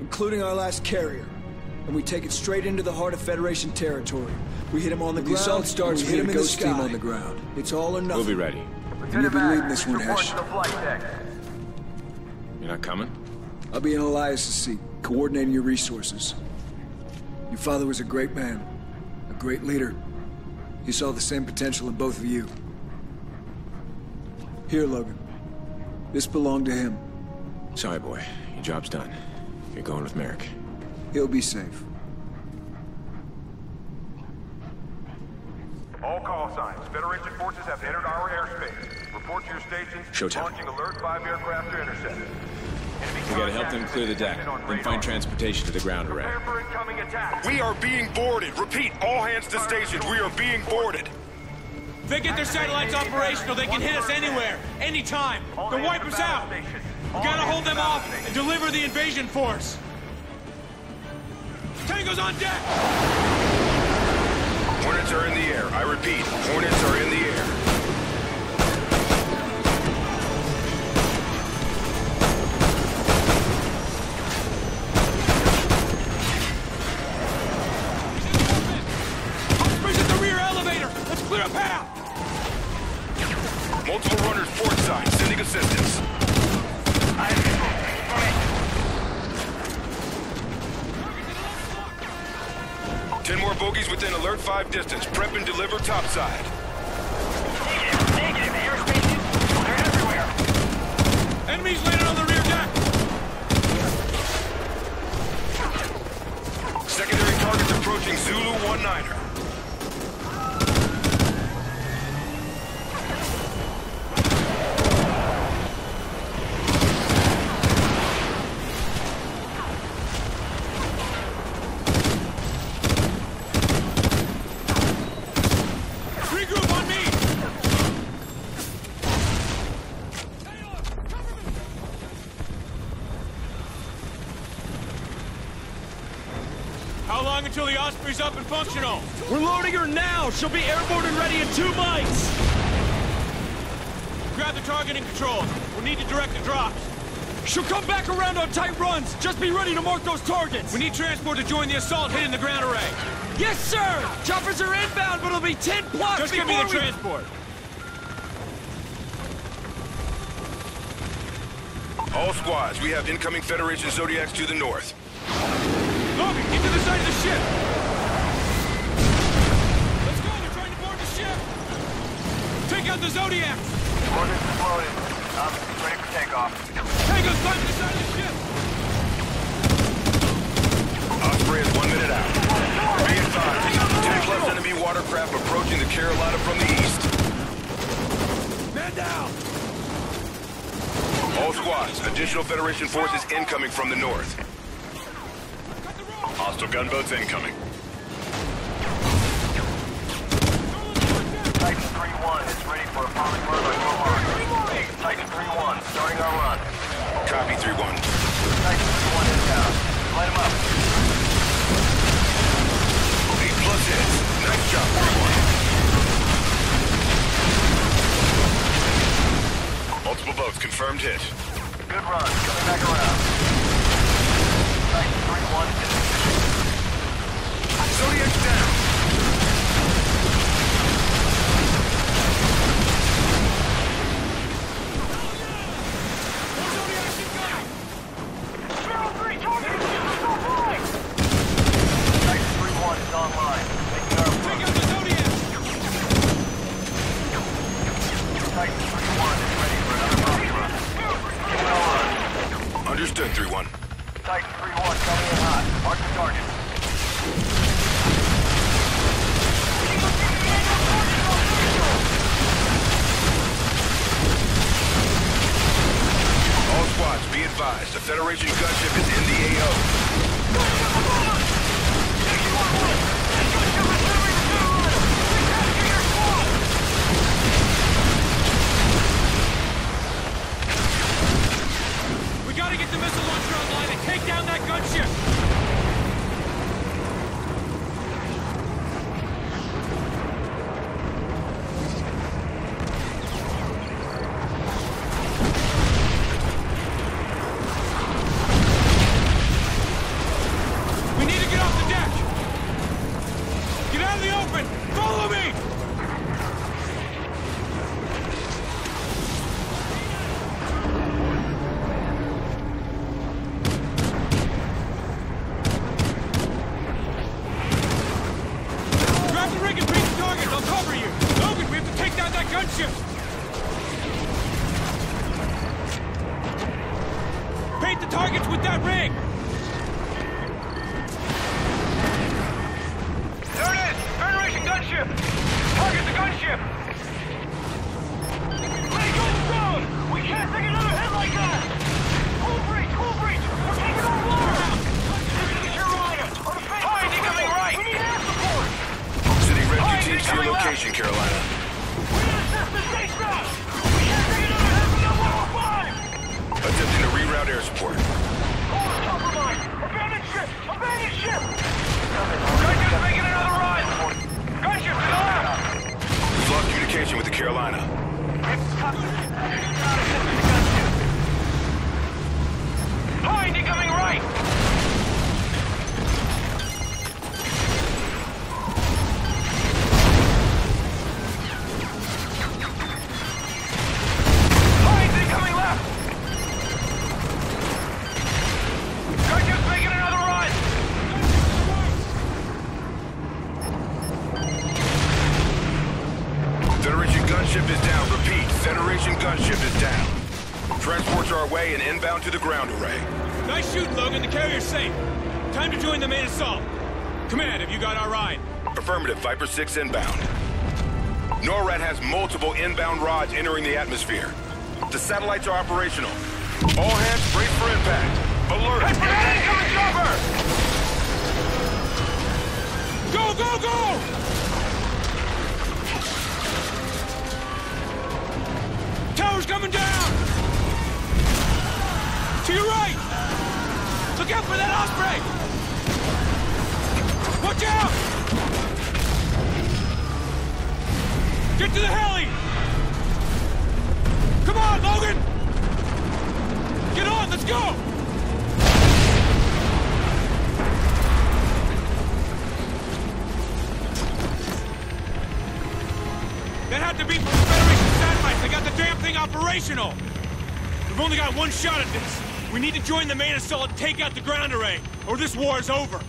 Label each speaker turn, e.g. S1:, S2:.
S1: including our last carrier. And we take it straight into the heart of Federation territory. We hit him on the
S2: The
S1: ground,
S2: assault starts
S1: we
S2: with
S1: hit him
S2: a
S1: in the
S2: ghost team on the ground.
S1: It's all or
S3: We'll be ready.
S2: And you've been leading this one, Hesh.
S3: You're not coming?
S2: I'll be in Elias' seat, coordinating your resources. Your father was a great man, a great leader. He saw the same potential in both of you. Here, Logan. This belonged to him.
S3: Sorry, boy. Your job's done. You're going with Merrick.
S2: He'll be safe.
S4: All call signs. Federation forces have entered our airspace. Report to your stations.
S3: Showtime.
S4: Launching alert 5 aircraft to intercept. Enemy
S3: We gotta help them clear the deck,
S4: detected on
S3: then find transportation to the ground array.
S4: Prepare for incoming attack.
S5: We are being boarded. Repeat, all hands to stations. We are being boarded.
S6: If they get their satellites operational, they can hit us anywhere, anytime. They'll wipe us out. We gotta hold them off and deliver the invasion force. Tango's on deck!
S5: Hornets are in the air. I repeat, Hornets are in the air. Bogies within alert 5 distance. Prep and deliver topside. Negative, negative. Airspace, they're everywhere.
S6: Enemies landed on the rear deck!
S5: Secondary targets approaching Zulu 1-9er.
S6: Regroup on me! How long until the Osprey's up and functional?
S7: We're loading her now! She'll be airborne and ready in two mics!
S6: Grab the targeting control. We'll need to direct the drops.
S7: She'll come back around on tight runs! Just be ready to mark those targets!
S6: We need transport to join the assault hitting the ground array.
S7: Yes, sir! Choppers are inbound, but it'll be 10 plus
S6: Just give me
S7: before
S6: the
S7: we...
S6: transport.
S5: All squads, we have incoming Federation Zodiacs to the north.
S6: Logan, get to the side of the ship! Let's go, they're trying to board the ship! Take out the!
S4: Ordnance is loaded. Up, ready for takeoff.
S6: Tango's climbing the side of the ship!
S5: Osprey is one minute out. Be advised, 10 plus enemy watercraft approaching the Carolina from the east.
S6: Man down!
S5: All squads, additional Federation forces incoming from the north. Hostile gunboats incoming.
S4: Titan 3-1 is ready for atomic run on your mark. Titan 3-1, starting our run.
S5: Copy 3-1.
S4: Titan 3-1 is down. Light him up.
S5: 8 plus hits. Nice job, 3-1. Multiple boats confirmed hit.
S4: Good run. Coming back around. Titan 3-1 is
S5: Zodiac's down.
S4: 3-1 is online. Making our
S6: Take out the Zodiacs!
S4: Titan 3-1 is ready for another bounty run. Give it all run.
S5: Understood, 3-1.
S4: Titan 3-1 coming in hot. Mark the target.
S5: Advised. A Federation gunship is in the AO.
S6: Gunship! Paint the targets with that ring! There it is! Federation gunship! Target the gunship! communication with the Carolina. Point incoming right! gunship is down. Repeat, Federation gunship is down.
S5: Transports are away and inbound to the ground array.
S6: Nice shooting, Logan. The carrier's safe. Time to join the main assault. Command, have you got our ride?
S5: Affirmative, Viper 6 inbound. NORAD has multiple inbound rods entering the atmosphere. The satellites are operational. All hands brace for impact. Alert!
S4: Hey, hey, hey, cover!
S6: Go, go, go! Coming down! To your right! Look out for that Osprey! Watch out! Get to the heli! Come on, Logan! Get on, let's go! That had to be from satellites. They got the damn thing operational. We've only got one shot at this. We need to join the main assault and take out the ground array, or this war is over.